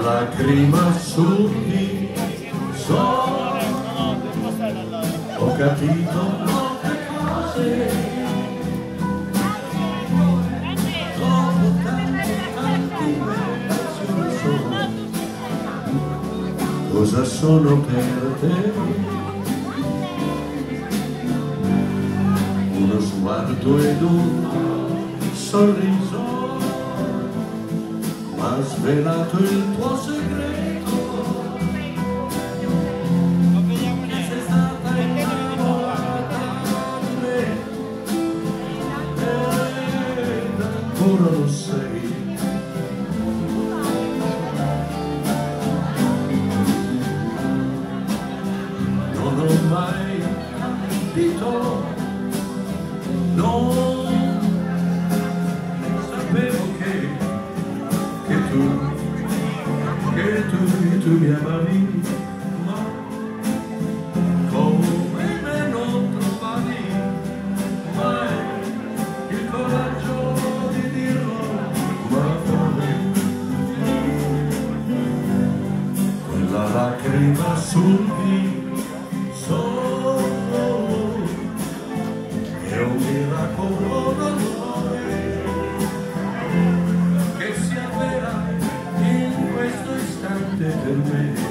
lacrima sul viso ho capito molte cose. Cosa sono per te? Uno sguardo ed un sorriso ha svelato il tuo segreto tu, tu mi amavi, ma come me non trovavi mai il coraggio di dirlo, ma poi quella lacrima sul viso istante per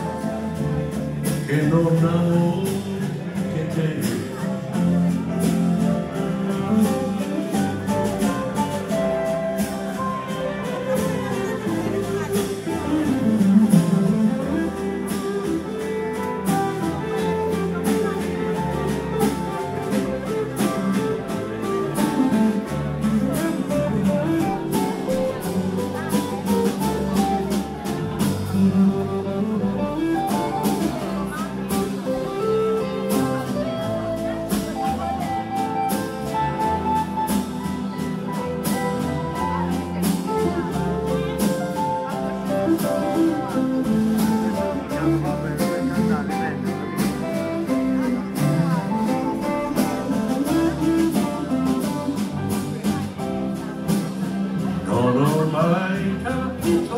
mai capito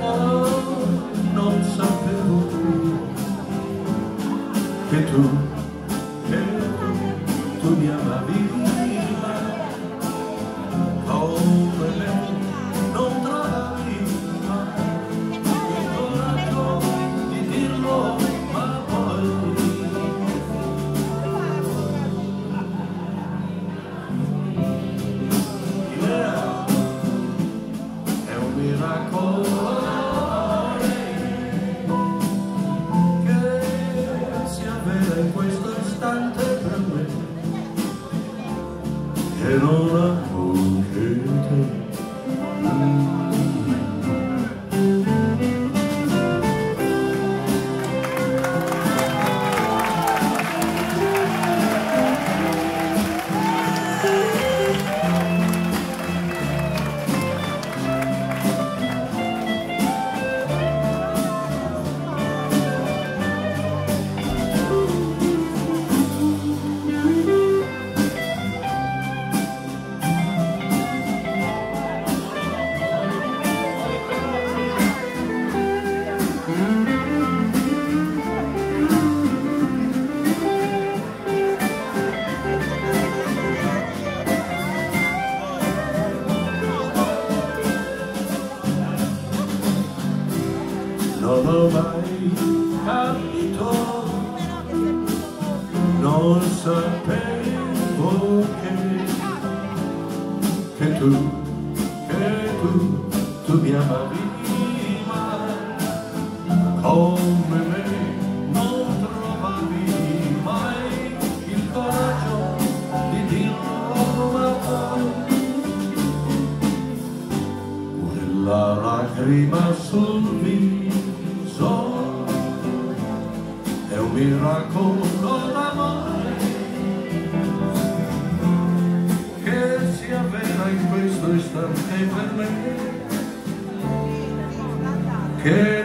oh, non sapevo che tu che tu mi amavi non ho mai capito, non sapevo che, che tu, che tu, tu mi amavi mai, come me non trovavi mai il coraggio di dirlo ma poi quella lacrima sul è un miracolo d'amore che si avvera in questo istante per me. Che